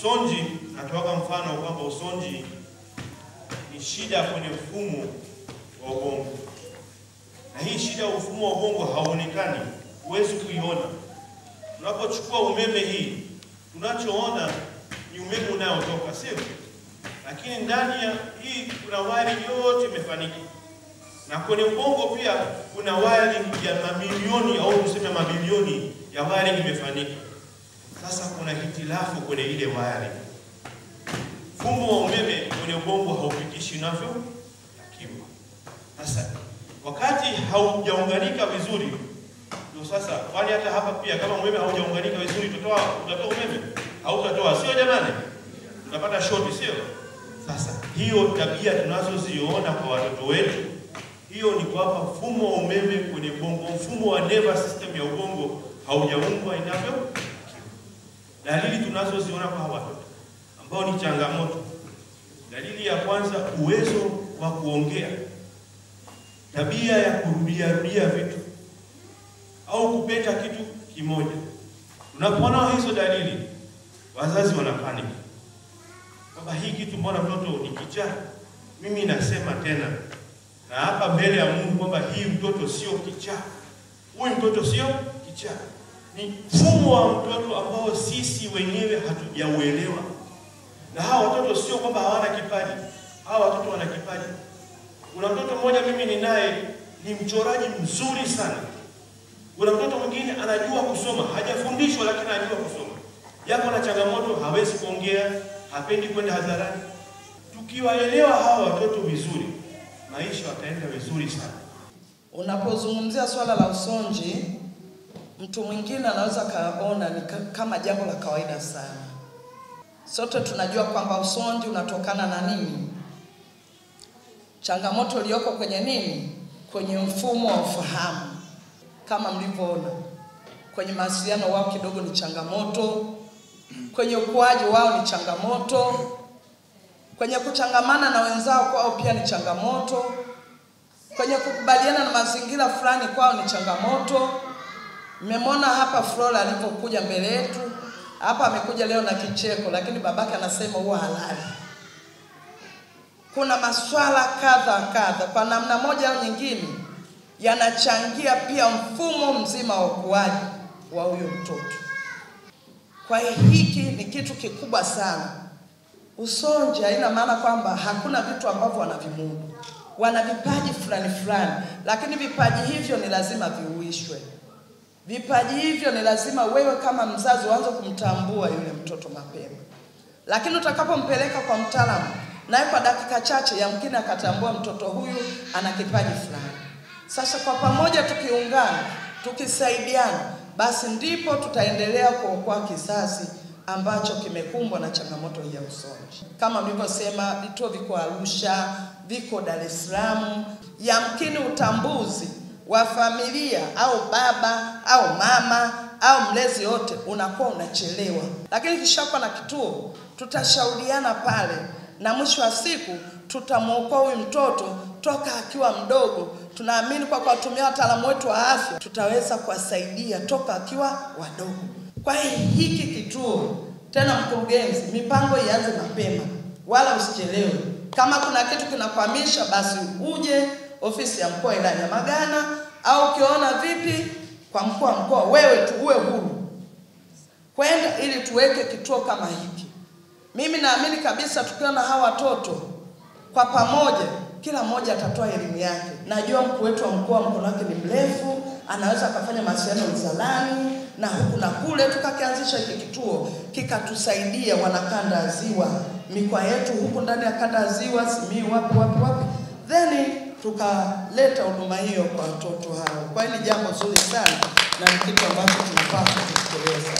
Usonji natoka mfano kwamba usonji ni shida kwenye mfumo wa ubongo, na hii shida ya mfumo wa ubongo hauonekani, huwezi kuiona. Unapochukua umeme hii, tunachoona ni umeme unayotoka, sio? Lakini ndani ya hii kuna wali yote imefanika, na kwenye ubongo pia kuna wali ya mamilioni au tuseme mabilioni ya wali imefanika. Sasa kuna hitilafu kwenye ile wayari, Mfumo wa umeme kwenye ubongo haupitishi inavyotakiwa. Sasa wakati haujaunganika vizuri, ndio sasa, kwani hata hapa pia kama umeme haujaunganika vizuri, utatoa utatoa umeme? Hautatoa, sio jamani? Utapata shoti, sio? Sasa hiyo tabia tunazoziona kwa watoto wetu, hiyo ni kwamba mfumo wa umeme kwenye ubongo, mfumo wa nervous system ya ubongo haujaungwa inavyo. Dalili tunazoziona kwa watoto ambao ni changamoto, dalili ya kwanza, uwezo wa kuongea, tabia ya kurudia rudia vitu. Au kupeta kitu kimoja. Unapoona hizo dalili, wazazi wana panic. Kwamba hii kitu mbona mtoto ni kichaa. Mimi nasema tena. Na hapa mbele ya Mungu kwamba hii mtoto sio kichaa, huyu mtoto sio kichaa, ni mfumo wa mtoto ambao sisi wenyewe hatujauelewa. Na hawa watoto sio kwamba hawana kipaji, hawa watoto wana kipaji. Kuna mtoto mmoja mimi ninaye ni mchoraji mzuri sana. Kuna mtoto mwingine anajua kusoma, hajafundishwa lakini anajua kusoma, japo na changamoto, hawezi kuongea, hapendi kwenda hadharani. Tukiwaelewa hawa watoto vizuri, maisha wataenda vizuri sana. Unapozungumzia swala la usonji, mtu mwingine anaweza kaona ni kama jambo la kawaida sana. Sote tunajua kwamba usonji unatokana na nini? Changamoto iliyoko kwenye nini? Kwenye mfumo wa ufahamu. Kama mlivyoona kwenye mawasiliano wao kidogo ni changamoto, kwenye ukuaji wao ni changamoto, kwenye kuchangamana na wenzao kwao pia ni changamoto, kwenye kukubaliana na mazingira fulani kwao ni changamoto. Mmemwona hapa Flora alipokuja mbele yetu hapa, amekuja leo na kicheko, lakini babake anasema huwa halali. Kuna maswala kadha kadha, kwa namna moja au nyingine, yanachangia pia mfumo mzima wa ukuaji wa huyo mtoto. Kwa hiki ni kitu kikubwa sana. Usonji haina maana kwamba hakuna vitu ambavyo wanavimudu. Wana vipaji fulani fulani, lakini vipaji hivyo ni lazima viuishwe. Vipaji hivyo ni lazima wewe kama mzazi uanze kumtambua yule mtoto mapema, lakini utakapompeleka kwa mtaalamu, naye kwa dakika chache yamkini akatambua mtoto huyu ana kipaji fulani. Sasa kwa pamoja tukiungana, tukisaidiana, basi ndipo tutaendelea kuokoa kizazi ambacho kimekumbwa na changamoto ya usonji. Kama mlivyosema, vituo viko Arusha, viko Dar es Salaam. Yamkini utambuzi wa familia au baba au mama au mlezi yote unakuwa unachelewa, lakini kishakuwa na kituo, tutashauriana pale, na mwisho wa siku tutamwokoa huyu mtoto toka akiwa mdogo. Tunaamini kwa kuwatumia wataalamu wetu wa afya tutaweza kuwasaidia toka akiwa wadogo. Kwa hiyo hiki kituo tena, mkurugenzi, mipango ianze mapema, wala usichelewe. Kama kuna kitu kinakwamisha, basi uje ofisi ya mkoa ina ya Nyamagana, au ukiona vipi kwa mkuu wa mkoa, wewe tu uwe huru kwenda ili tuweke kituo kama hiki. Mimi naamini kabisa tukiwa na hawa watoto kwa pamoja, kila mmoja atatoa elimu yake. Najua mkuu wetu wa mkoa mkono wake ni mrefu, anaweza akafanya mawasiliano wizarani na huku na kule, tukakianzisha hiki kituo kikatusaidia wanakanda ya Ziwa, mikoa yetu huku ndani ya kanda ya Ziwa, Simiyu, wapi wapi wapi, then tukaleta huduma hiyo kwa watoto hao. Kwa ni jambo zuri sana na ni kitu ambacho tunapaswa kutekeleza.